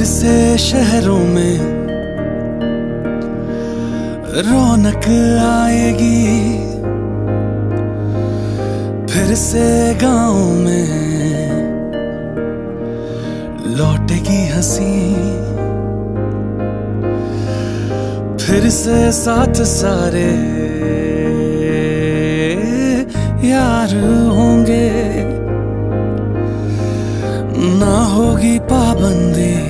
फिर से शहरों में रौनक आएगी। फिर से गाँव में लौटेगी हँसी। फिर से साथ सारे यार होंगे। ना होगी पाबंदी।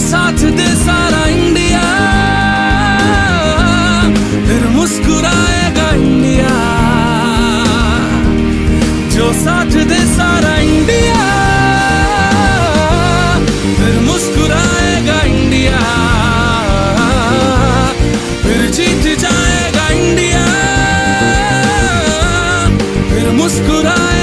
साथ दे सारा इंडिया। फिर मुस्कुराएगा इंडिया। जो साथ दे सारा इंडिया, फिर मुस्कुराएगा इंडिया। फिर जीत जाएगा इंडिया। फिर मुस्कुराएगा